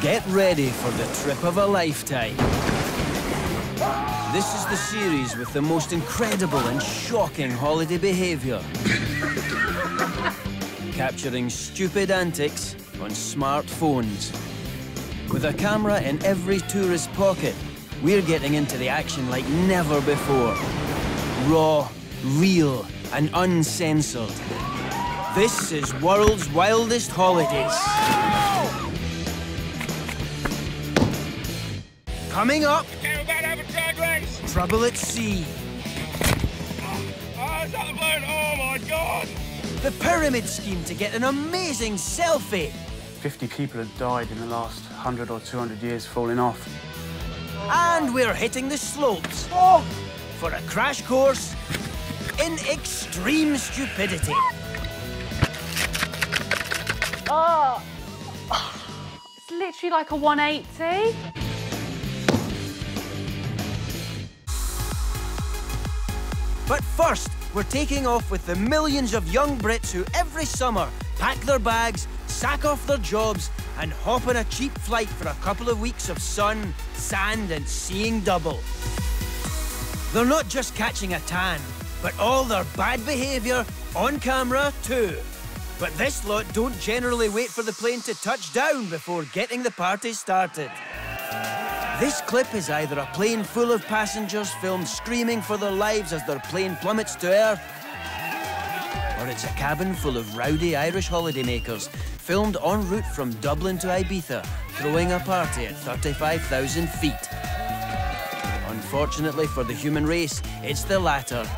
Get ready for the trip of a lifetime. This is the series with the most incredible and shocking holiday behaviour. Capturing stupid antics on smartphones. With a camera in every tourist pocket, we're getting into the action like never before. Raw, real, and uncensored. This is World's Wildest Holidays. Coming up, Okay, we're about to have a drag race. Trouble at Sea. Oh, is that the balloon? Oh my god. The pyramid scheme to get an amazing selfie. 50 people have died in the last 100 or 200 years falling off. And we're hitting the slopes for a crash course in extreme stupidity. Oh. It's literally like a 180. But first, we're taking off with the millions of young Brits who every summer pack their bags, sack off their jobs, and hop on a cheap flight for a couple of weeks of sun, sand, and seeing double. They're not just catching a tan, but all their bad behaviour on camera too. But this lot don't generally wait for the plane to touch down before getting the party started. This clip is either a plane full of passengers filmed screaming for their lives as their plane plummets to earth, or it's a cabin full of rowdy Irish holidaymakers filmed en route from Dublin to Ibiza, throwing a party at 35,000 feet. Unfortunately for the human race, it's the latter.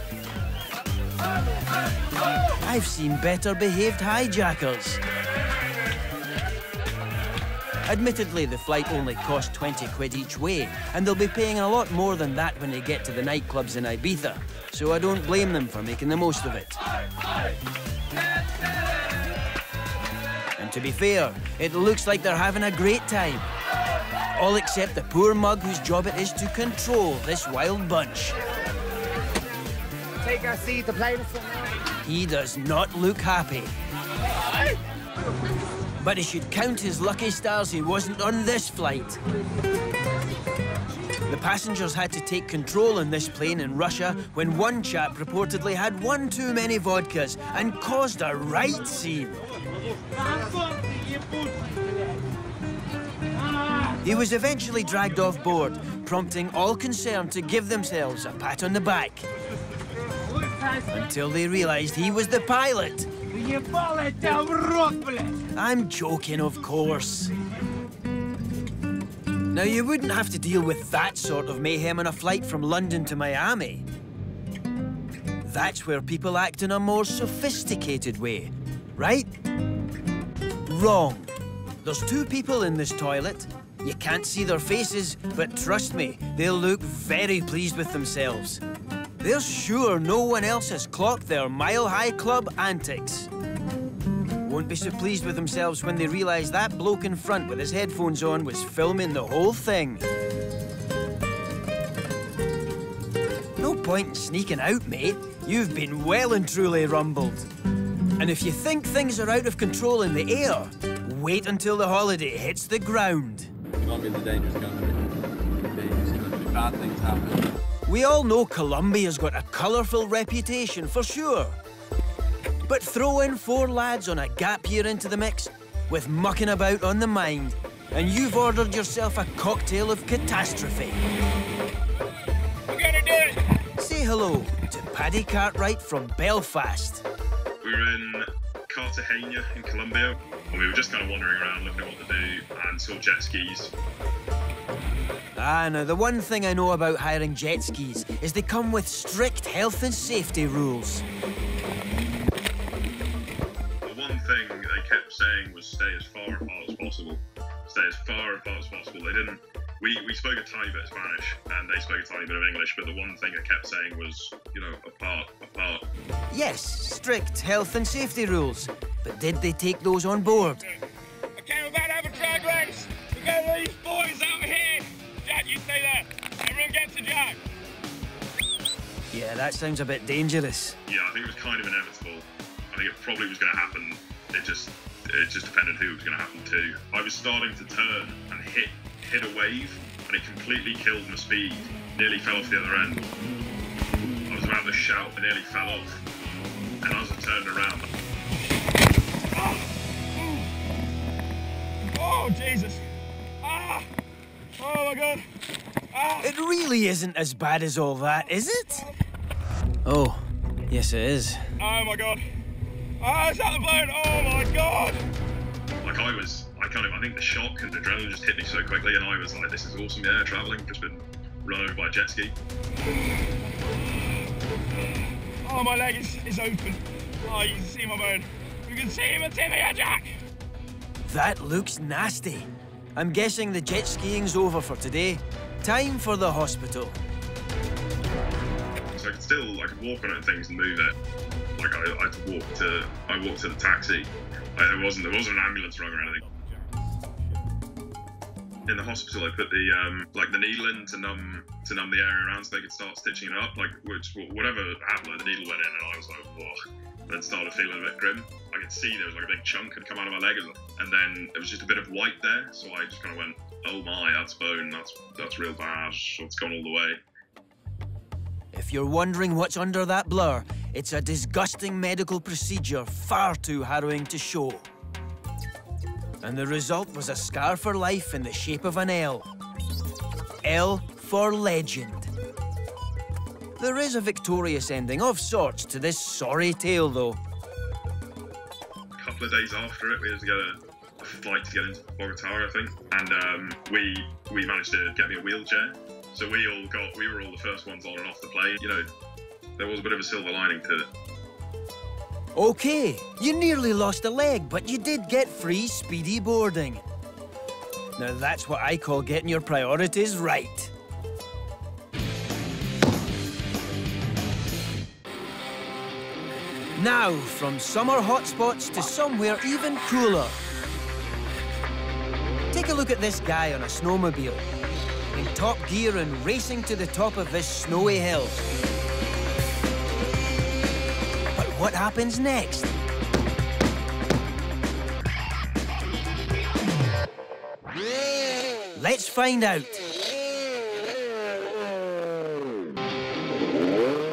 I've seen better behaved hijackers. Admittedly, the flight only cost 20 quid each way, and they'll be paying a lot more than that when they get to the nightclubs in Ibiza, so I don't blame them for making the most of it. And to be fair, it looks like they're having a great time. All except the poor mug whose job it is to control this wild bunch. Take a seat, the plane He does not look happy. But he should count his lucky stars he wasn't on this flight. The passengers had to take control in this plane in Russia when one chap reportedly had one too many vodkas and caused a right scene. He was eventually dragged off board, prompting all concerned to give themselves a pat on the back. Until they realised he was the pilot. I'm joking, of course. Now, you wouldn't have to deal with that sort of mayhem on a flight from London to Miami. That's where people act in a more sophisticated way, right? Wrong. There's two people in this toilet. You can't see their faces, but trust me, they'll look very pleased with themselves. They're sure no one else has clocked their mile-high club antics. Won't be so pleased with themselves when they realise that bloke in front with his headphones on was filming the whole thing. No point in sneaking out, mate. You've been well and truly rumbled. And if you think things are out of control in the air, wait until the holiday hits the ground. Colombia's a dangerous country. Dangerous country. Bad things happen. We all know Colombia's got a colourful reputation, for sure. But throw in four lads on a gap year into the mix, with mucking about on the mind, and you've ordered yourself a cocktail of catastrophe. We're gonna do it. Say hello to Paddy Cartwright from Belfast. We're in Cartagena in Colombia, and we were just kind of wandering around looking at what to do and saw jet skis. Ah, now the one thing I know about hiring jet skis is they come with strict health and safety rules. The one thing they kept saying was stay as far apart as possible. Stay as far apart as possible. They didn't. We, we spoke a tiny bit of Spanish and they spoke a tiny bit of English, but the one thing they kept saying was, you know, apart, apart. Yes, strict health and safety rules. But did they take those on board? That sounds a bit dangerous. Yeah, I think it was kind of inevitable. I think it probably was going to happen. It just it just depended who it was going to happen to. I was starting to turn and hit hit a wave, and it completely killed my speed. Nearly fell off the other end. I was about to shout, I nearly fell off. And as I turned around, Oh, Jesus. Ah. Oh, my God. Ah. It really isn't as bad as all that, is it? Oh, yes it is. Oh, my God. Ah, it's out the plane. Oh, my God. like I was, I kind of, I think the shock and the adrenaline just hit me so quickly, and I was like, this is awesome, yeah, traveling. Just been run over by a jet ski. Oh, my leg is, is open. Oh, you can see my bone. You can see my tibia, Jack. That looks nasty. I'm guessing the jet skiing's over for today. Time for the hospital. I could still, I could walk on it and things and move it. Like I, I had to walk to, I walked to the taxi. There wasn't, there wasn't an ambulance rung or anything. In the hospital, I put the um, like the needle in to numb to numb the area around so they could start stitching it up. Like which whatever happened, like, the needle went in and I was like, oh. Then started feeling a bit grim. I could see there was like a big chunk had come out of my leg, and then there was just a bit of white there. So I just kind of went, oh my, that's bone. That's that's real bad. It's gone all the way. If you're wondering what's under that blur, it's a disgusting medical procedure far too harrowing to show. And the result was a scar for life in the shape of an L. L for legend. There is a victorious ending of sorts to this sorry tale, though. A couple of days after it, we had to get a, a flight to get into Bogota, I think, and um, we we managed to get me a wheelchair. So we all got, we were all the first ones on and off the plane. You know, there was a bit of a silver lining to it. Okay, you nearly lost a leg, but you did get free speedy boarding. Now that's what I call getting your priorities right. Now, from summer hotspots to somewhere even cooler. Take a look at this guy on a snowmobile, in top gear and racing to the top of this snowy hill. But what happens next? Let's find out.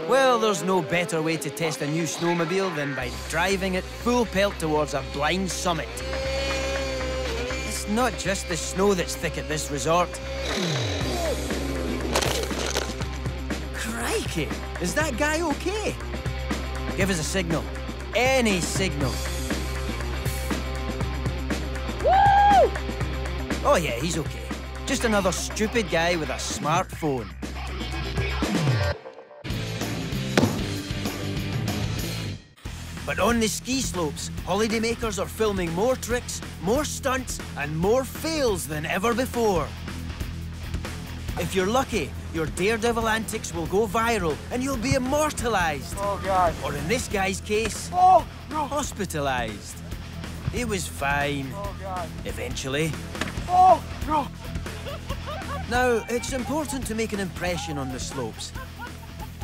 Well, there's no better way to test a new snowmobile than by driving it full pelt towards a blind summit. It's not just the snow that's thick at this resort. Crikey! Is that guy okay? Give us a signal. Any signal. Woo! Oh yeah, he's okay. Just another stupid guy with a smartphone. But on the ski slopes, holidaymakers are filming more tricks, more stunts, and more fails than ever before. If you're lucky, your daredevil antics will go viral and you'll be immortalised. Oh, God. Or in this guy's case, Oh, no. hospitalised. He was fine, Oh, God. eventually. Oh, no. Now, it's important to make an impression on the slopes,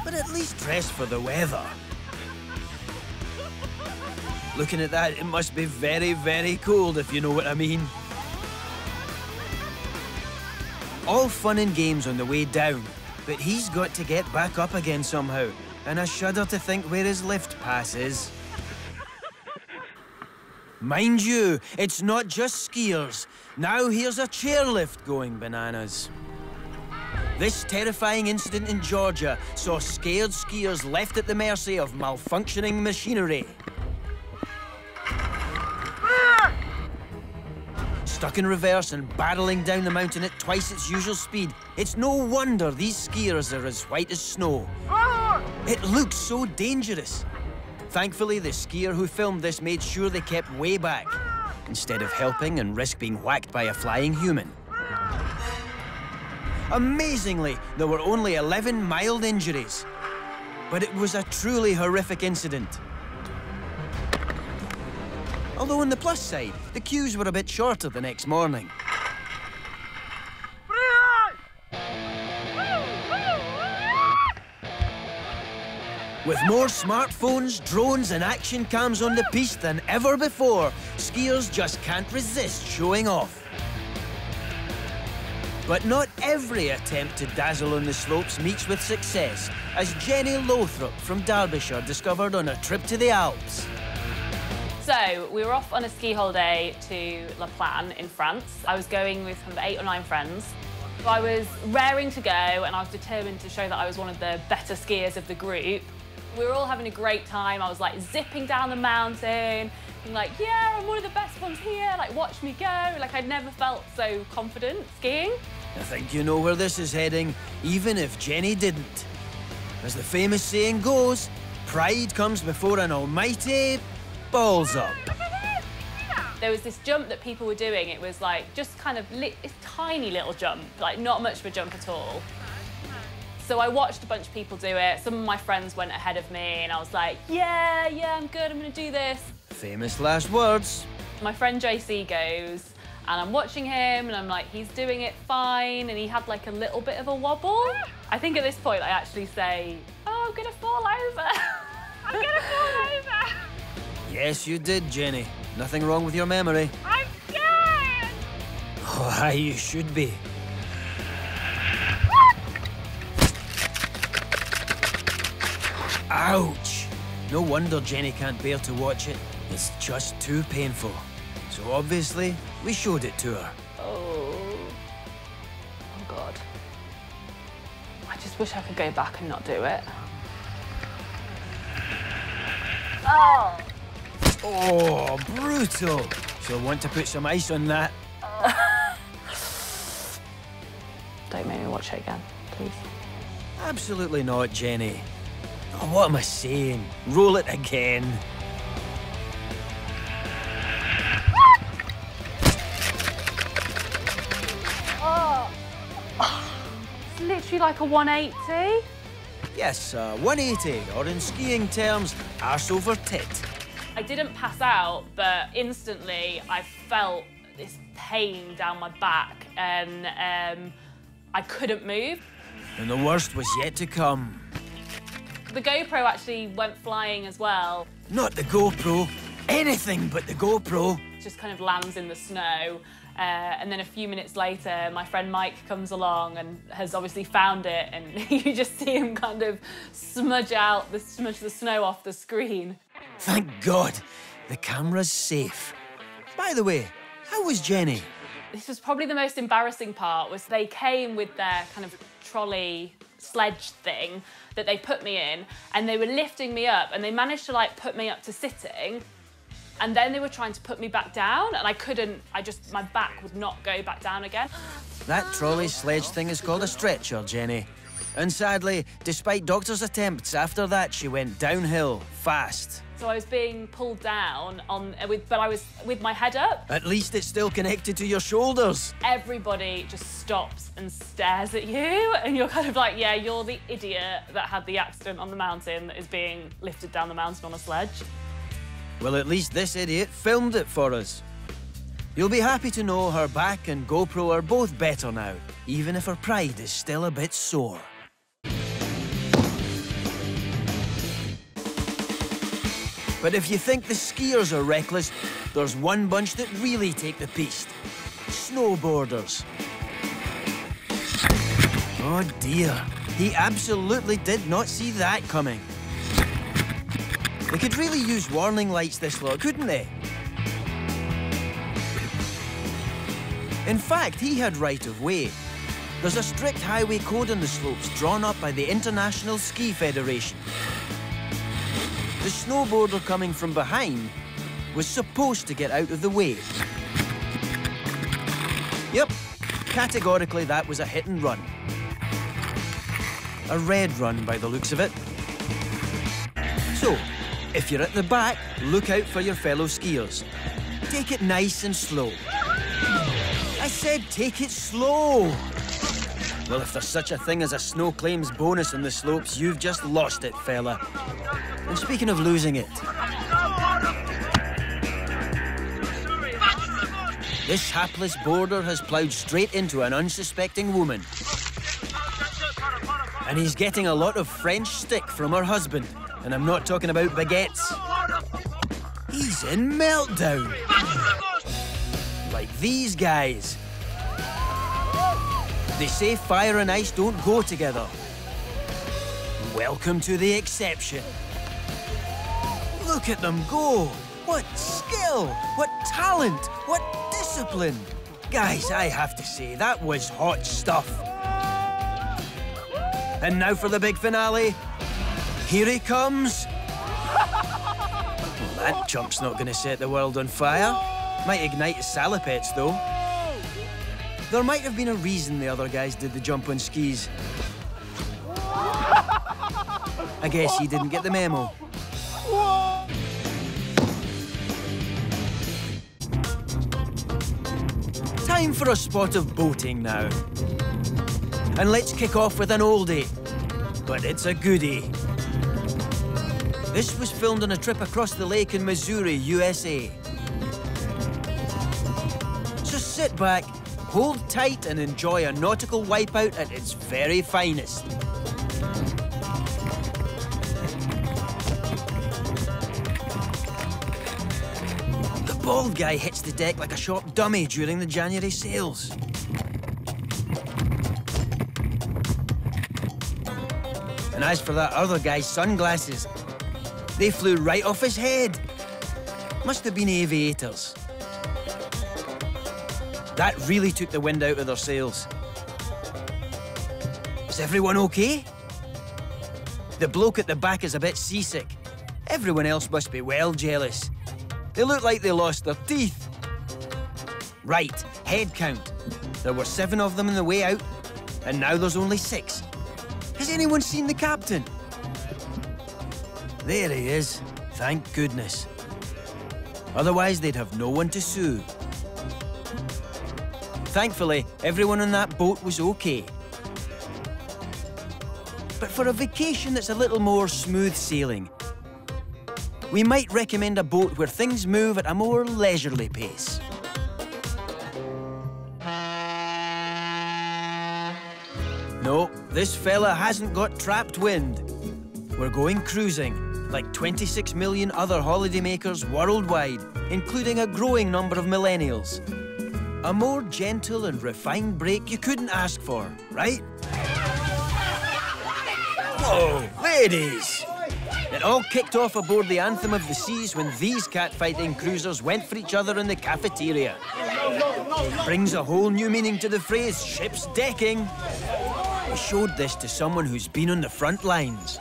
but at least dress for the weather. Looking at that, it must be very, very cold, if you know what I mean. All fun and games on the way down, but he's got to get back up again somehow, and I shudder to think where his lift pass is. Mind you, it's not just skiers. Now here's a chairlift going bananas. This terrifying incident in Georgia saw scared skiers left at the mercy of malfunctioning machinery. Stuck in reverse and barreling down the mountain at twice its usual speed, it's no wonder these skiers are as white as snow. It looks so dangerous. Thankfully, the skier who filmed this made sure they kept way back, instead of helping and risk being whacked by a flying human. Amazingly, there were only 11 mild injuries. But it was a truly horrific incident. Although on the plus side, the queues were a bit shorter the next morning. With more smartphones, drones and action cams on the piece than ever before, skiers just can't resist showing off. But not every attempt to dazzle on the slopes meets with success, as Jenny Lothrop from Derbyshire discovered on a trip to the Alps. So we were off on a ski holiday to La Plagne in France. I was going with eight or nine friends. I was raring to go and I was determined to show that I was one of the better skiers of the group. We were all having a great time. I was like zipping down the mountain, being like, yeah, I'm one of the best ones here. Like, watch me go. Like, I'd never felt so confident skiing. I think you know where this is heading, even if Jenny didn't. As the famous saying goes, pride comes before an almighty balls up. There was this jump that people were doing. It was like just kind of li- tiny little jump, like not much of a jump at all. So I watched a bunch of people do it. Some of my friends went ahead of me, and I was like, yeah, yeah, I'm good, I'm gonna do this. Famous last words. My friend JC goes, and I'm watching him, and I'm like, he's doing it fine, and he had like a little bit of a wobble. I think at this point I actually say, oh, I'm gonna fall over. I'm gonna fall over. Yes, you did, Jenny. Nothing wrong with your memory. I'm scared! Why, you should be. Ouch! No wonder Jenny can't bear to watch it. It's just too painful. So obviously, we showed it to her. Oh. Oh God. I just wish I could go back and not do it. Oh. Oh, brutal! She'll want to put some ice on that. Don't make me watch it again, please. Absolutely not, Jenny. Oh, what am I saying? Roll it again. It's literally like a 180. Yes, uh, 180, or in skiing terms, arse over tit. I didn't pass out, but instantly I felt this pain down my back and um, I couldn't move. And the worst was yet to come. The GoPro actually went flying as well. Not the GoPro. Anything but the GoPro. just kind of lands in the snow. Uh, and then a few minutes later, my friend Mike comes along and has obviously found it, and you just see him kind of smudge out the smudge the snow off the screen. Thank God. The camera's safe. By the way, how was Jenny? This was probably the most embarrassing part. Was they came with their kind of trolley sledge thing that they put me in, and they were lifting me up, and they managed to like put me up to sitting. And then they were trying to put me back down, and I couldn't, I just, my back would not go back down again. That trolley sledge thing is called a stretcher, Jenny. And sadly, despite doctors' attempts, after that she went downhill fast. So I was being pulled down on, with, but I was with my head up. At least it's still connected to your shoulders. Everybody just stops and stares at you, and you're kind of like, yeah, you're the idiot that had the accident on the mountain that is being lifted down the mountain on a sledge. Well, at least this idiot filmed it for us. You'll be happy to know her back and GoPro are both better now, even if her pride is still a bit sore. But if you think the skiers are reckless, there's one bunch that really take the piece. Snowboarders. Oh dear, he absolutely did not see that coming. They could really use warning lights this lot, couldn't they? In fact, he had right of way. There's a strict highway code on the slopes drawn up by the International Ski Federation. The snowboarder coming from behind was supposed to get out of the way. Yep, categorically that was a hit and run. A red run by the looks of it. So, if you're at the back, look out for your fellow skiers. Take it nice and slow. I said take it slow. Well, if there's such a thing as a snow claims bonus on the slopes, you've just lost it, fella. And speaking of losing it, this hapless boarder has ploughed straight into an unsuspecting woman. And he's getting a lot of French stick from her husband. And I'm not talking about baguettes. He's in meltdown. Like these guys. They say fire and ice don't go together. Welcome to the exception. Look at them go. What skill, what talent, what discipline. Guys, I have to say, that was hot stuff. And now for the big finale. Here he comes. Well, that chump's not going to set the world on fire. Might ignite his salopettes, though. There might have been a reason the other guys did the jump on skis. I guess he didn't get the memo. Time for a spot of boating now. And let's kick off with an oldie. But it's a goodie. This was filmed on a trip across the lake in Missouri, USA. So sit back, hold tight and enjoy a nautical wipeout at its very finest. The bald guy hits the deck like a shop dummy during the January sales. And as for that other guy's sunglasses, they flew right off his head. Must have been aviators. That really took the wind out of their sails. Is everyone okay? The bloke at the back is a bit seasick. Everyone else must be well jealous. They look like they lost their teeth. Right, head count. There were seven of them on the way out, and now there's only six. Has anyone seen the captain? There he is. Thank goodness. Otherwise, they'd have no one to sue. Thankfully, everyone on that boat was okay. But for a vacation that's a little more smooth sailing, we might recommend a boat where things move at a more leisurely pace. No, this fella hasn't got trapped wind. We're going cruising, like 26 million other holidaymakers worldwide, including a growing number of millennials. A more gentle and refined break you couldn't ask for, right? Whoa, ladies! It all kicked off aboard the Anthem of the Seas when these catfighting cruisers went for each other in the cafeteria. Brings a whole new meaning to the phrase ship's decking. We showed this to someone who's been on the front lines.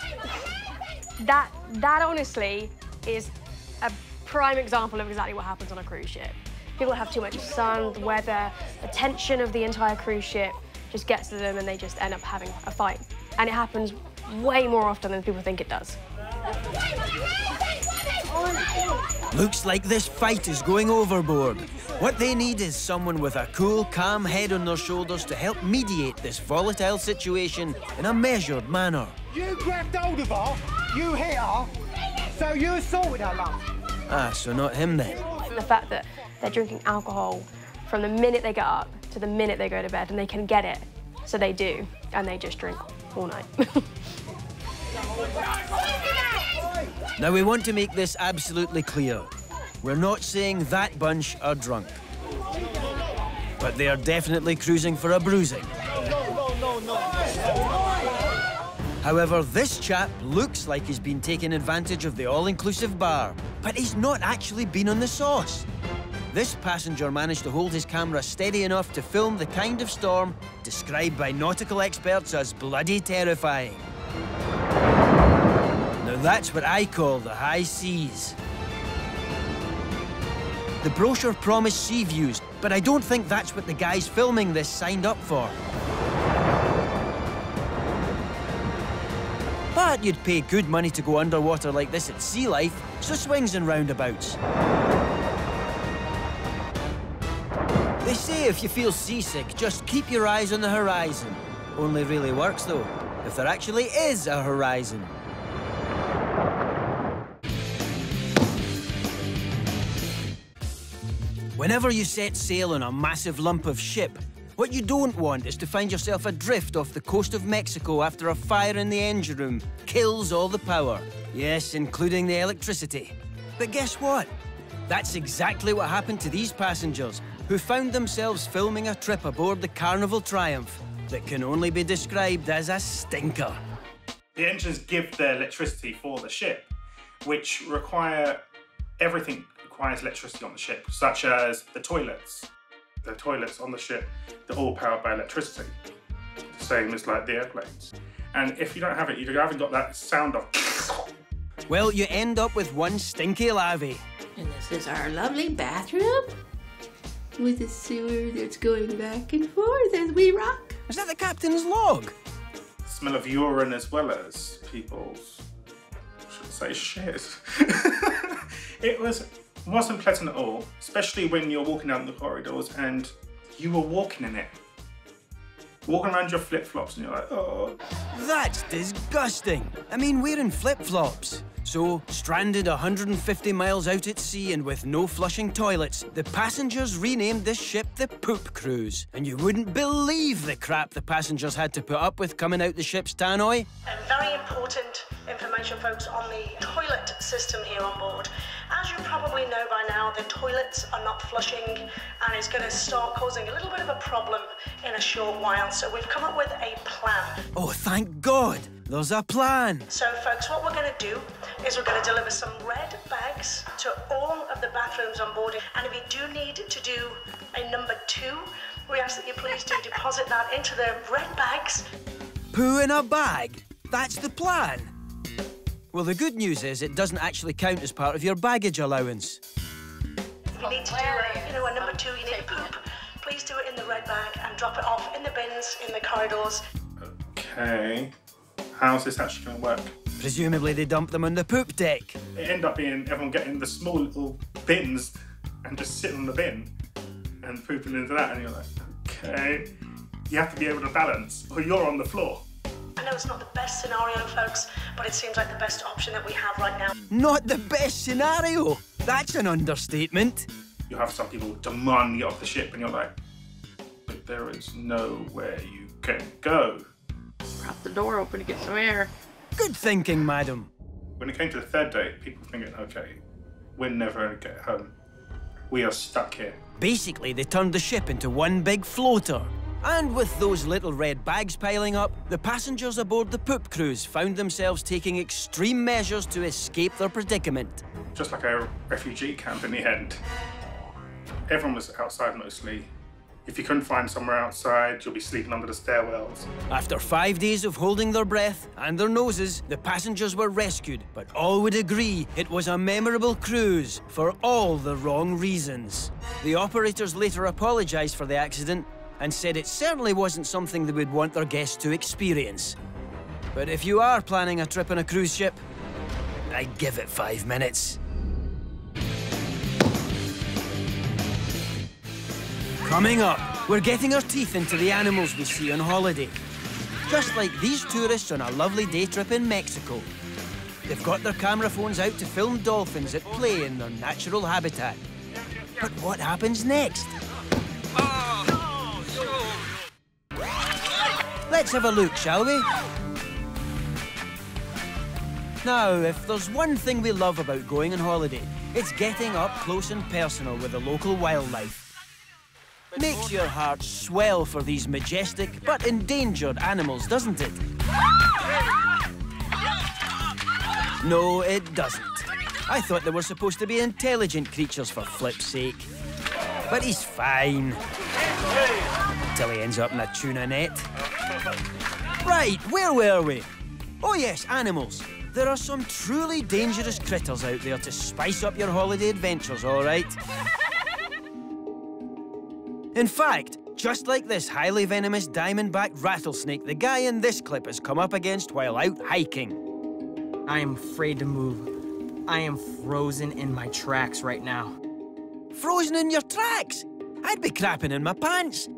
That, that honestly is a prime example of exactly what happens on a cruise ship. People have too much sun, the weather, the tension of the entire cruise ship just gets to them and they just end up having a fight. And it happens way more often than people think it does. Looks like this fight is going overboard. What they need is someone with a cool, calm head on their shoulders to help mediate this volatile situation in a measured manner. You grabbed hold of her, you hit her, so you assaulted her, love. Ah, so not him then. And the fact that they're drinking alcohol from the minute they get up to the minute they go to bed and they can get it, so they do, and they just drink all night. Now, we want to make this absolutely clear. We're not saying that bunch are drunk. But they are definitely cruising for a bruising. However, this chap looks like he's been taking advantage of the all-inclusive bar, but he's not actually been on the sauce. This passenger managed to hold his camera steady enough to film the kind of storm described by nautical experts as bloody terrifying. Now that's what I call the high seas. The brochure promised sea views, but I don't think that's what the guys filming this signed up for. But you'd pay good money to go underwater like this at Sea Life, so swings and roundabouts. They say if you feel seasick, just keep your eyes on the horizon. Only really works though, if there actually is a horizon. Whenever you set sail on a massive lump of ship, what you don't want is to find yourself adrift off the coast of Mexico after a fire in the engine room kills all the power. Yes, including the electricity. But guess what? That's exactly what happened to these passengers, who found themselves filming a trip aboard the Carnival Triumph that can only be described as a stinker. The engines give the electricity for the ship, which require everything requires electricity on the ship, such as the toilets. The toilets on the ship, they're all powered by electricity, same as like the airplanes. And if you don't have it, you haven't got that sound of. Well, you end up with one stinky lavvy. And this is our lovely bathroom with a sewer that's going back and forth as we rock. Is that the captain's log? Smell of urine as well as people's. I should say shit. it was wasn't pleasant at all, especially when you're walking down the corridors and you were walking in it. Walking around your flip flops and you're like, oh. That's disgusting. I mean, we're in flip flops. So, stranded 150 miles out at sea and with no flushing toilets, the passengers renamed this ship the Poop Cruise. And you wouldn't believe the crap the passengers had to put up with coming out the ship's tannoy. And very important information, folks, on the toilet system here on board. As you probably know by now, the toilets are not flushing and it's going to start causing a little bit of a problem in a short while. So we've come up with a plan. Oh, thank God! There's a plan. So, folks, what we're going to do is we're going to deliver some red bags to all of the bathrooms on board. And if you do need to do a number two, we ask that you please do deposit that into the red bags. Poo in a bag? That's the plan. Well, the good news is it doesn't actually count as part of your baggage allowance. You need to do a, you know, a number two, you need to poop, please do it in the red bag and drop it off in the bins in the corridors. Okay. How's this actually going to work? Presumably they dump them on the poop deck. It end up being everyone getting the small little bins and just sitting on the bin and pooping into that, and you're like, okay. You have to be able to balance, or you're on the floor. I know it's not the best scenario, folks, but it seems like the best option that we have right now. Not the best scenario. That's an understatement. You have some people demand you off the ship, and you're like, but there is nowhere you can go. Prop the door open to get some air. Good thinking, madam. When it came to the third day, people thinking, okay, we're never going to get home. We are stuck here. Basically, they turned the ship into one big floater. And with those little red bags piling up, the passengers aboard the Poop Cruise found themselves taking extreme measures to escape their predicament. Just like a refugee camp in the end. Everyone was outside mostly. If you couldn't find somewhere outside, you'll be sleeping under the stairwells. After five days of holding their breath and their noses, the passengers were rescued, but all would agree it was a memorable cruise for all the wrong reasons. The operators later apologised for the accident and said it certainly wasn't something they would want their guests to experience. But if you are planning a trip on a cruise ship, I'd give it five minutes. Coming up, we're getting our teeth into the animals we see on holiday. Just like these tourists on a lovely day trip in Mexico. They've got their camera phones out to film dolphins at play in their natural habitat. But what happens next? Let's have a look, shall we? Now, if there's one thing we love about going on holiday, it's getting up close and personal with the local wildlife. Makes your heart swell for these majestic but endangered animals, doesn't it? No, it doesn't. I thought they were supposed to be intelligent creatures for flip's sake. But he's fine. Till he ends up in a tuna net. Right, where were we? Oh yes, animals. There are some truly dangerous critters out there to spice up your holiday adventures, all right? In fact, just like this highly venomous diamondback rattlesnake the guy in this clip has come up against while out hiking. I am afraid to move. I am frozen in my tracks right now. Frozen in your tracks? I'd be crapping in my pants.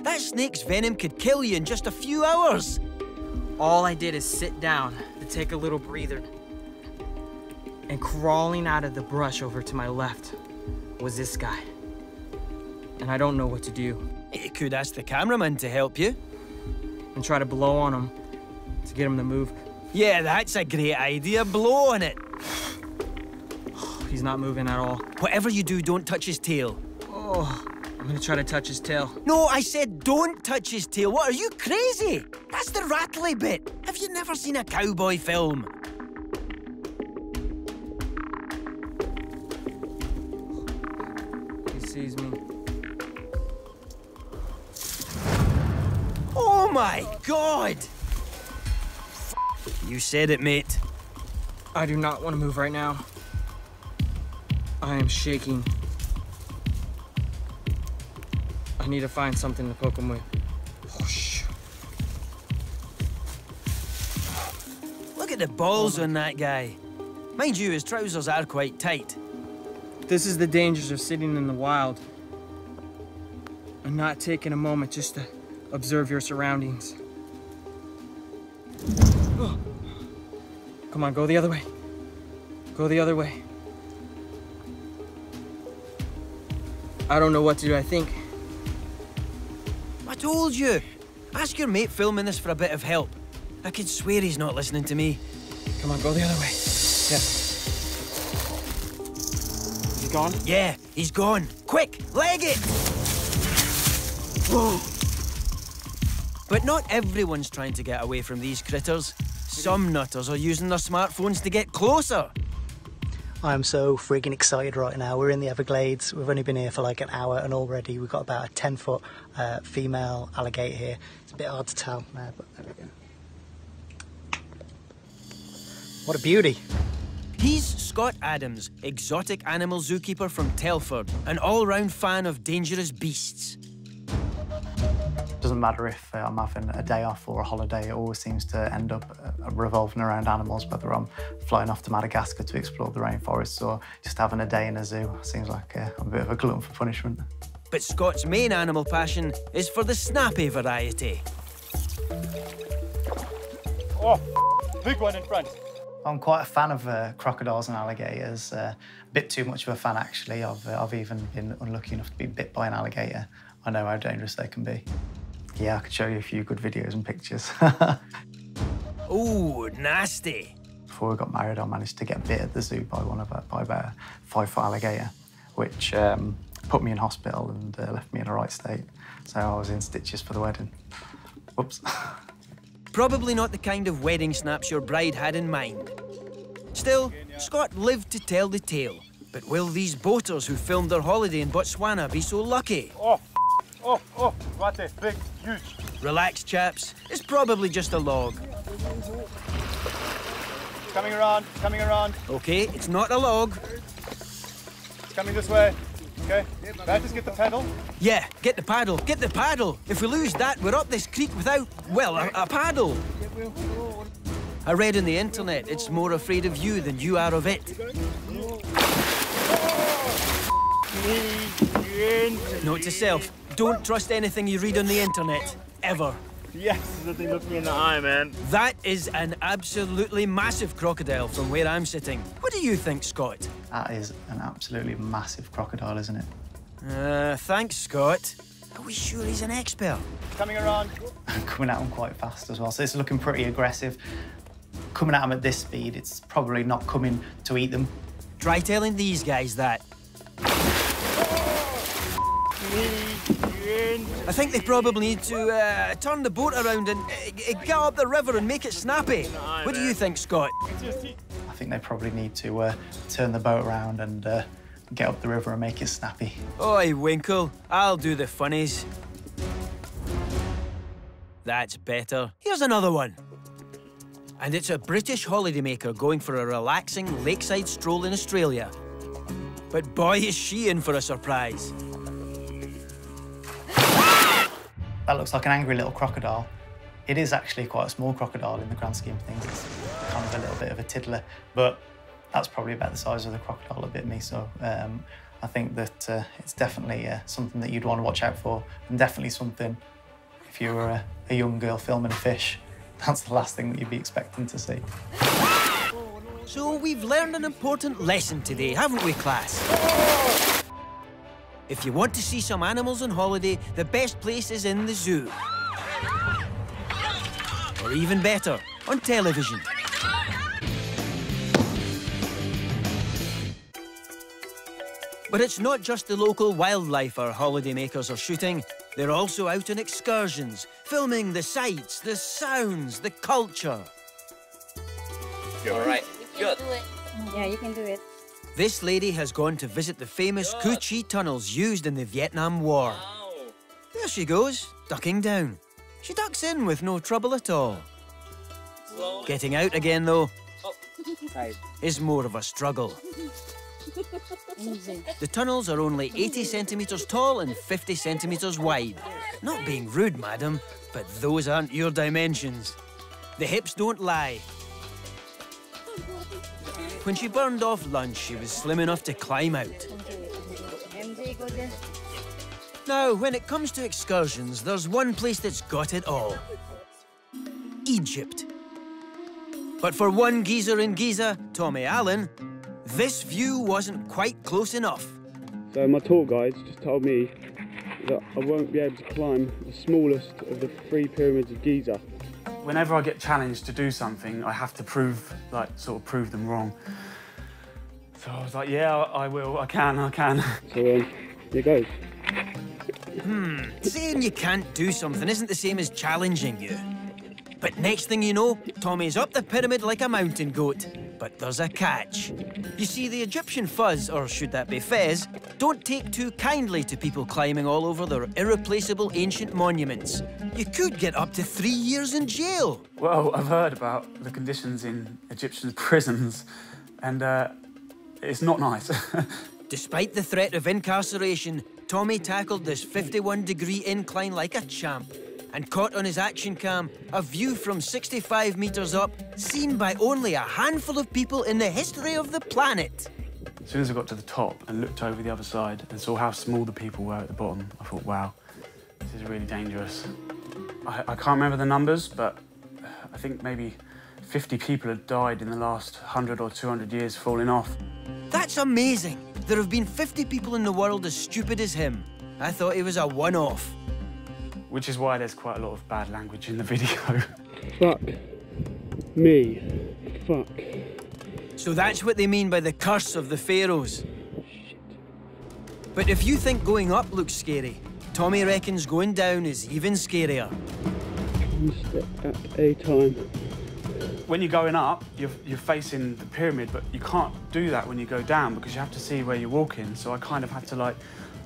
That snake's venom could kill you in just a few hours. All I did is sit down to take a little breather. And crawling out of the brush over to my left was this guy. And I don't know what to do. You could ask the cameraman to help you. And try to blow on him to get him to move. Yeah, that's a great idea. Blow on it. he's not moving at all. Whatever you do, don't touch his tail. Oh, I'm gonna try to touch his tail. No, I said don't touch his tail. What, are you crazy? That's the rattly bit. Have you never seen a cowboy film? He sees me. Oh my god! You said it, mate. I do not want to move right now. I am shaking. I need to find something to poke him with. Whoosh. Look at the balls on that guy. Mind you, his trousers are quite tight. This is the dangers of sitting in the wild and not taking a moment just to observe your surroundings. Oh. Come on, go the other way. Go the other way. I don't know what to do, I think. I told you. Ask your mate filming this for a bit of help. I could swear he's not listening to me. Come on, go the other way. Yeah. Is he gone? Yeah, he's gone. Quick, leg it! Whoa. But not everyone's trying to get away from these critters. Some nutters are using their smartphones to get closer. I'm so frigging excited right now. We're in the Everglades. We've only been here for like an hour, and already we've got about a 10 foot uh, female alligator here. It's a bit hard to tell but there we go. What a beauty. He's Scott Adams, exotic animal zookeeper from Telford, an all round fan of dangerous beasts. Doesn't matter if uh, I'm having a day off or a holiday, it always seems to end up uh, revolving around animals, whether I'm flying off to Madagascar to explore the rainforests or just having a day in a zoo. Seems like uh, I'm a bit of a glutton for punishment. But Scott's main animal passion is for the snappy variety. Oh, big one in front. I'm quite a fan of uh, crocodiles and alligators. Uh, a bit too much of a fan, actually. I've, uh, I've even been unlucky enough to be bit by an alligator. I know how dangerous they can be. Yeah, I could show you a few good videos and pictures. Ooh, nasty. Before we got married, I managed to get bit at the zoo by one of a, by about a five foot alligator, which um, put me in hospital and uh, left me in a right state. So I was in stitches for the wedding. Whoops. Probably not the kind of wedding snaps your bride had in mind. Still, Scott lived to tell the tale. But will these boaters who filmed their holiday in Botswana be so lucky? Oh, oh, oh, there, big, huge. Relax, chaps. It's probably just a log. Coming around, coming around. Okay, it's not a log. It's coming this way. Okay, now just get the paddle? Yeah, get the paddle, get the paddle. If we lose that, we're up this creek without, well, a, a paddle. I read on the internet it's more afraid of you than you are of it. Oh, Note to self, don't trust anything you read on the internet, ever. Yes, that thing looked me in the eye, man. That is an absolutely massive crocodile from where I'm sitting. What do you think, Scott? That is an absolutely massive crocodile, isn't it? Uh, thanks, Scott. Are we sure he's an expert? Coming around. Coming at him quite fast as well, so it's looking pretty aggressive. Coming at him at this speed, it's probably not coming to eat them. Try telling these guys that. I think they probably need to uh, turn the boat around and uh, get up the river and make it snappy. What do you think, Scott? I think they probably need to uh, turn the boat around and uh, get up the river and make it snappy. Oi, Winkle, I'll do the funnies. That's better. Here's another one. And it's a British holidaymaker going for a relaxing lakeside stroll in Australia. But boy, is she in for a surprise. That looks like an angry little crocodile. It is actually quite a small crocodile in the grand scheme of things. It's kind of a little bit of a tiddler, but that's probably about the size of the crocodile that bit me. So um, I think that uh, it's definitely uh, something that you'd want to watch out for, and definitely something if you were a, a young girl filming a fish, that's the last thing that you'd be expecting to see. So we've learned an important lesson today, haven't we, class? If you want to see some animals on holiday, the best place is in the zoo. Or even better, on television. But it's not just the local wildlife our holidaymakers are shooting. They're also out on excursions, filming the sights, the sounds, the culture. You All right, good. Yeah, you can do it. This lady has gone to visit the famous Cu Chi tunnels used in the Vietnam War. There she goes, ducking down. She ducks in with no trouble at all. Getting out again, though, oh. is more of a struggle. Easy. The tunnels are only 80 centimetres tall and 50 centimetres wide. Not being rude, madam, but those aren't your dimensions. The hips don't lie. When she burned off lunch, she was slim enough to climb out. Now, when it comes to excursions, there's one place that's got it all. Egypt. But for one geezer in Giza, Tommy Allen, this view wasn't quite close enough. So my tour guides just told me that I won't be able to climb the smallest of the three pyramids of Giza. Whenever I get challenged to do something, I have to prove, like, sort of prove them wrong. So I was like, yeah, I I will, I can, I can. So um, here goes. Hmm, saying you can't do something isn't the same as challenging you. But next thing you know, Tommy's up the pyramid like a mountain goat. But there's a catch. You see, the Egyptian fuzz, or should that be Fez, don't take too kindly to people climbing all over their irreplaceable ancient monuments. You could get up to three years in jail. Well, I've heard about the conditions in Egyptian prisons, and uh, it's not nice. Despite the threat of incarceration, Tommy tackled this 51 degree incline like a champ and caught on his action cam a view from 65 metres up, seen by only a handful of people in the history of the planet. As soon as I got to the top and looked over the other side and saw how small the people were at the bottom, I thought, wow, this is really dangerous. I, I can't remember the numbers, but I think maybe 50 people had died in the last 100 or 200 years falling off. That's amazing. There have been 50 people in the world as stupid as him. I thought he was a one off. Which is why there's quite a lot of bad language in the video. Fuck me. Fuck. So that's what they mean by the curse of the pharaohs. But if you think going up looks scary, Tommy reckons going down is even scarier. One step at a time. when you're going up, you're, you're facing the pyramid, but you can't do that when you go down because you have to see where you're walking. So I kind of had to like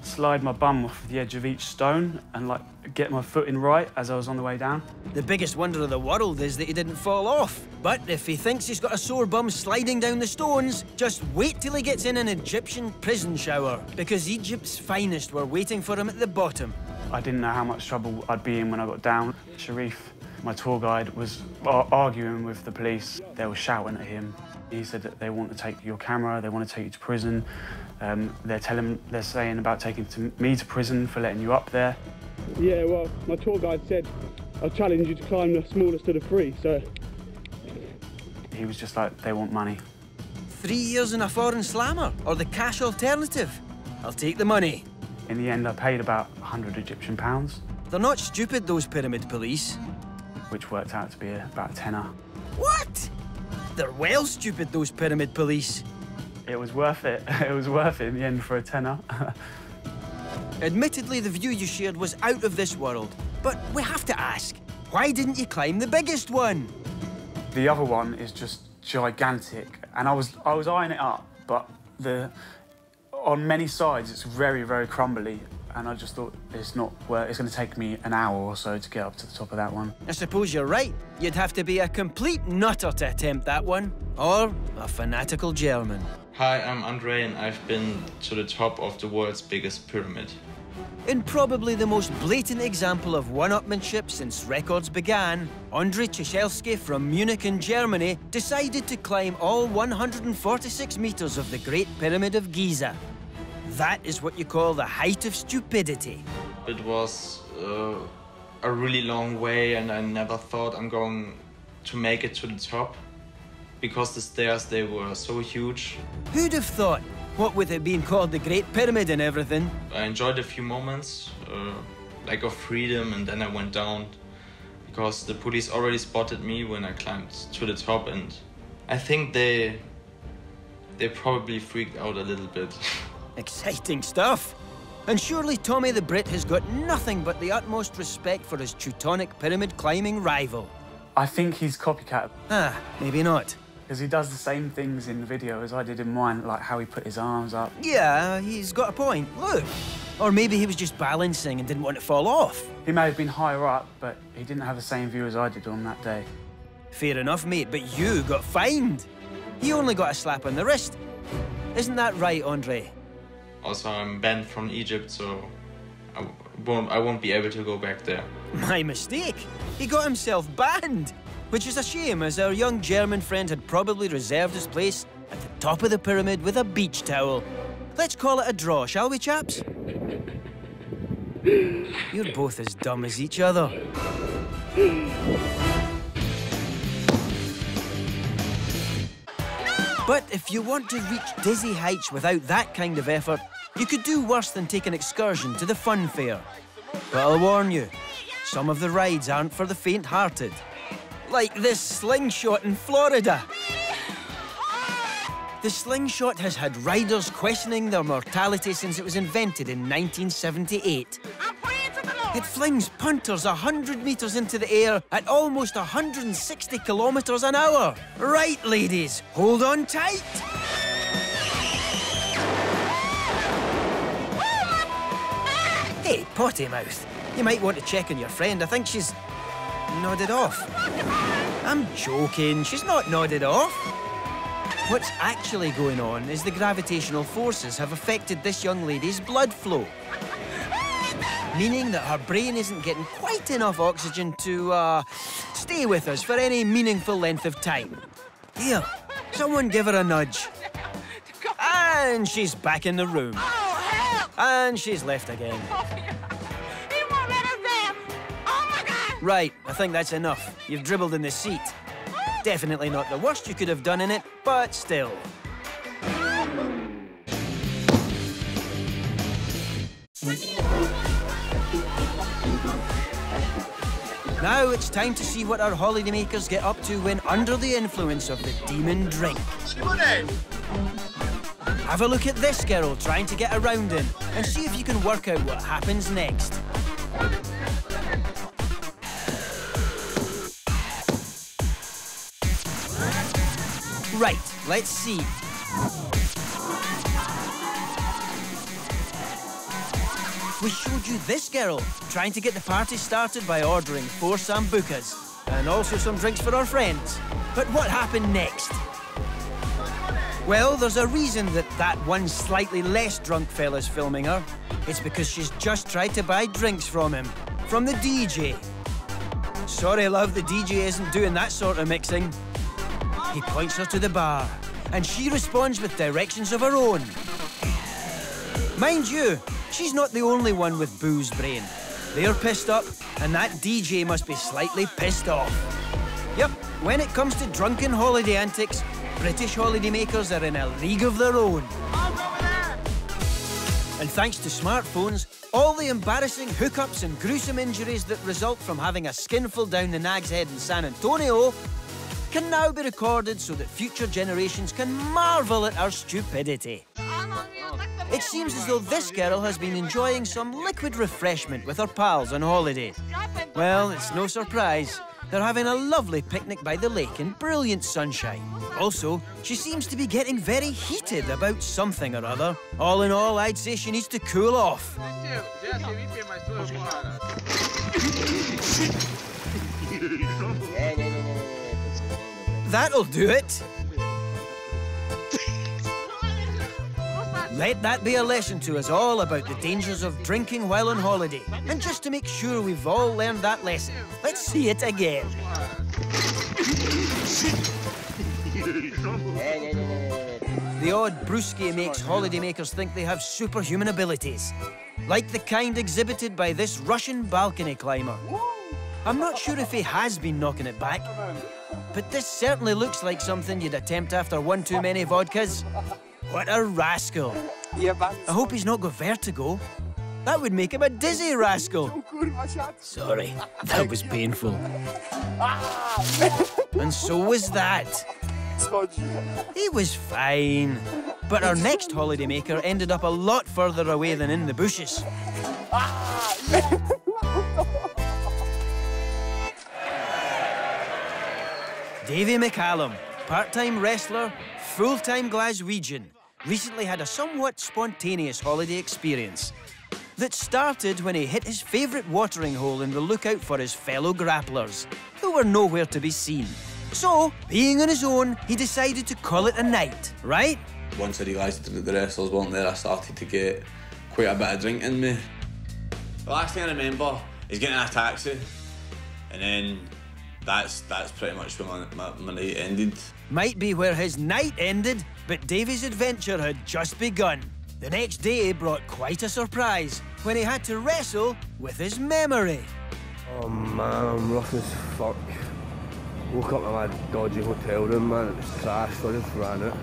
slide my bum off the edge of each stone and like get my footing right as I was on the way down. The biggest wonder of the world is that he didn't fall off. But if he thinks he's got a sore bum sliding down the stones, just wait till he gets in an Egyptian prison shower, because Egypt's finest were waiting for him at the bottom. I didn't know how much trouble I'd be in when I got down. Sharif, my tour guide, was arguing with the police. They were shouting at him. He said that they want to take your camera, they want to take you to prison. Um, they're telling, they're saying about taking to me to prison for letting you up there. Yeah, well, my tour guide said I'll challenge you to climb the smallest of the three, so He was just like, they want money. Three years in a foreign slammer, or the cash alternative. I'll take the money. In the end, I paid about 100 Egyptian pounds, They're not stupid, those pyramid police. which worked out to be about a tenner. What? They're well stupid, those pyramid police. It was worth it. It was worth it in the end for a tenner. Admittedly, the view you shared was out of this world. But we have to ask, why didn't you climb the biggest one? The other one is just gigantic, and I was I was eyeing it up, but the on many sides it's very very crumbly, and I just thought it's not well. It's going to take me an hour or so to get up to the top of that one. I suppose you're right. You'd have to be a complete nutter to attempt that one. Or a fanatical German. Hi, I'm Andre and I've been to the top of the world's biggest pyramid. In probably the most blatant example of one-upmanship since records began, Andrei Ciesielski from Munich in Germany decided to climb all 146 metres of the Great Pyramid of Giza. That is what you call the height of stupidity. It was uh, a really long way and I never thought I'm going to make it to the top because the stairs they were so huge. Who'd have thought? What with it being called the Great Pyramid and everything? I enjoyed a few moments, uh, like of freedom, and then I went down because the police already spotted me when I climbed to the top, and I think they they probably freaked out a little bit. Exciting stuff. And surely Tommy the Brit has got nothing but the utmost respect for his Teutonic pyramid climbing rival. I think he's copycat. Ah, maybe not. Because he does the same things in the video as I did in mine, like how he put his arms up. Yeah, he's got a point. Look. Or maybe he was just balancing and didn't want to fall off. He may have been higher up, but he didn't have the same view as I did on that day. Fair enough, mate, but you got fined. He only got a slap on the wrist. Isn't that right, Andre? Also, I'm banned from Egypt, so I won't, I won't be able to go back there. My mistake. He got himself banned. Which is a shame, as our young German friend had probably reserved his place at the top of the pyramid with a beach towel. Let's call it a draw, shall we, chaps? You're both as dumb as each other. But if you want to reach dizzy heights without that kind of effort, you could do worse than take an excursion to the fun fair. But I'll warn you, some of the rides aren't for the faint-hearted. Like this slingshot in Florida. The slingshot has had riders questioning their mortality since it was invented in 1978. It flings punters 100 metres into the air at almost 160 kilometres an hour. Right, ladies, hold on tight. Hey, potty mouth. You might want to check on your friend. I think she's nodded off. I'm joking. She's not nodded off. What's actually going on is the gravitational forces have affected this young lady's blood flow. Meaning that her brain isn't getting quite enough oxygen to, uh, stay with us for any meaningful length of time. Here, someone give her a nudge. And she's back in the room. And she's left again. Right, I think that's enough. You've dribbled in the seat. Definitely not the worst you could have done in it, but still. Now it's time to see what our holidaymakers get up to when under the influence of the demon drink. Have a look at this girl trying to get around him and see if you can work out what happens next. Right, let's see. We showed you this girl trying to get the party started by ordering four sambucas and also some drinks for our friends. But what happened next? Well, there's a reason that that one slightly less drunk fella's filming her. It's because she's just tried to buy drinks from him, from the DJ. Sorry, love, the DJ isn't doing that sort of mixing. He points her to the bar, and she responds with directions of her own. Mind you, she's not the only one with booze brain. They're pissed up, and that DJ must be slightly pissed off. Yep, when it comes to drunken holiday antics, British holidaymakers are in a league of their own. And thanks to smartphones, all the embarrassing hookups and gruesome injuries that result from having a skinful down the Nag's Head in San Antonio can now be recorded so that future generations can marvel at our stupidity. It seems as though this girl has been enjoying some liquid refreshment with her pals on holiday. Well, it's no surprise. They're having a lovely picnic by the lake in brilliant sunshine. Also, she seems to be getting very heated about something or other. All in all, I'd say she needs to cool off. That'll do it. Let that be a lesson to us all about the dangers of drinking while on holiday. And just to make sure we've all learned that lesson, let's see it again. The odd brewski makes holidaymakers think they have superhuman abilities, like the kind exhibited by this Russian balcony climber. I'm not sure if he has been knocking it back, but this certainly looks like something you'd attempt after one too many vodkas. What a rascal. I hope he's not got vertigo. That would make him a dizzy rascal. Sorry, that was painful. And so was that. He was fine. But our next holidaymaker ended up a lot further away than in the bushes. Davy McCallum, part-time wrestler, full-time Glaswegian, recently had a somewhat spontaneous holiday experience that started when he hit his favourite watering hole in the lookout for his fellow grapplers, who were nowhere to be seen. So, being on his own, he decided to call it a night, right? Once I realised that the wrestlers weren't there, I started to get quite a bit of drink in me. The last thing I remember is getting in a taxi, and then that's that's pretty much where my, my, my night ended. Might be where his night ended, but Davy's adventure had just begun. The next day brought quite a surprise when he had to wrestle with his memory. Oh man, I'm rough as fuck. Woke up in my dodgy hotel room, man. It was trashed. I just ran out.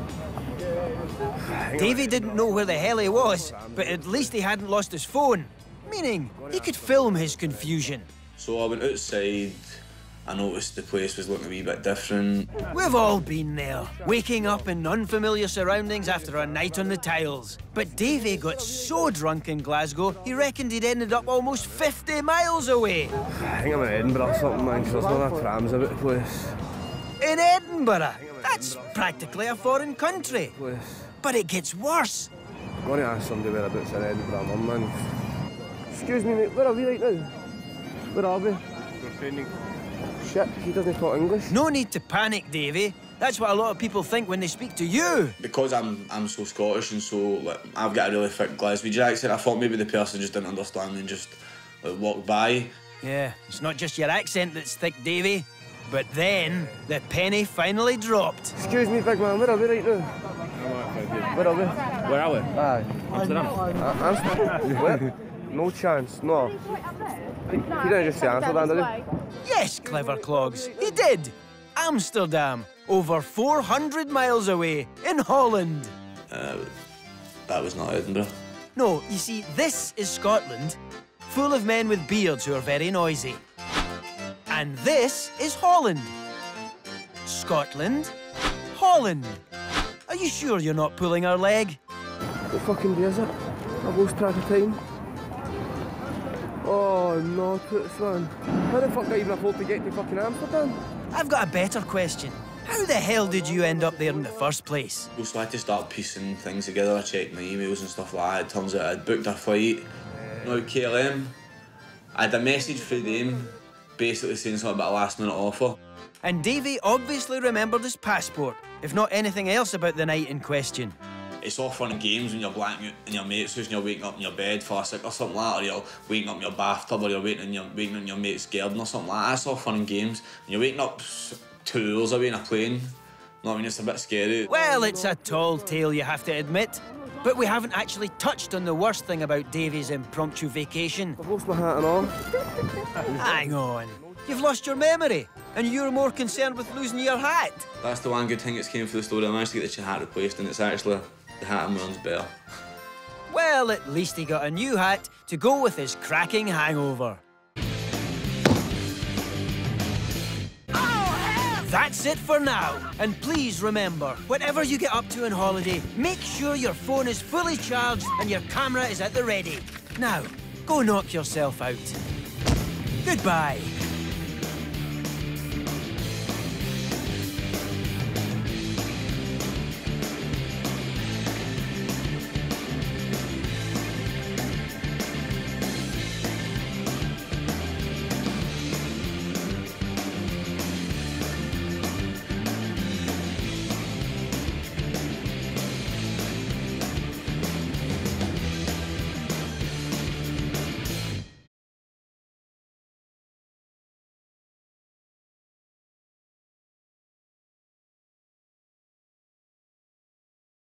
Davy didn't know where the hell he was, but at least he hadn't lost his phone. Meaning, he could film his confusion. So I went outside. I noticed the place was looking a wee bit different. We've all been there, waking up in unfamiliar surroundings after a night on the tiles. But Davy got so drunk in Glasgow, he reckoned he'd ended up almost 50 miles away. I think I'm in Edinburgh or something, man, 'cause there's no other trams about the place. In Edinburgh? That's practically a foreign country. Place. But it gets worse. I'm going to ask somebody whereabouts in Edinburgh, I'm on, man. Excuse me, mate, where are we right now? Where are we? We're training. Shit, he doesn't talk English. No need to panic, Davy. That's what a lot of people think when they speak to you. Because I'm I'm so Scottish and so like I've got a really thick Glaswegian accent. I thought maybe the person just didn't understand me and just like, walked by. Yeah, it's not just your accent that's thick, Davy. But then, the penny finally dropped. Excuse me, big man, where are we right now? Where are we? Where are we? Aye. Amsterdam. Uh, Amsterdam? Where? No chance, no. He, he didn't just say Amsterdam, did he? Yes, clever clogs, he did. Amsterdam, over 400 miles away, in Holland. Uh, that was not Edinburgh. No, you see, this is Scotland, full of men with beards who are very noisy. And this is Holland. Scotland, Holland. Are you sure you're not pulling our leg? What fucking day is it? I've lost track of time. Oh no, toots man. How the fuck do I even afford to get to fucking Amsterdam? I've got a better question. How the hell did you end up there in the first place? So I had to start piecing things together. I checked my emails and stuff like that. It turns out I'd booked a flight. Now KLM, I had a message for them basically saying something about a last minute offer. And Davy obviously remembered his passport, if not anything else about the night in question. It's all fun and games when you're blacking out in your mate's house and you're waking up in your bed for a sick or something like that, or you're waking up in your bathtub or you're waking in your waking in your mate's garden or something like that. It's all fun and games. And you're waking up two hours away in a plane. No, I mean it's a bit scary. Well, it's a tall tale, you have to admit. But we haven't actually touched on the worst thing about Davy's impromptu vacation. I've lost my hat and all. Hang on. You've lost your memory, and you're more concerned with losing your hat. That's the one good thing that's came for the story. I managed to get the hat replaced and it's actually the hat I'm better. Well, at least he got a new hat to go with his cracking hangover. That's it for now. And please remember, whatever you get up to on holiday, make sure your phone is fully charged and your camera is at the ready. Now, go knock yourself out. Goodbye.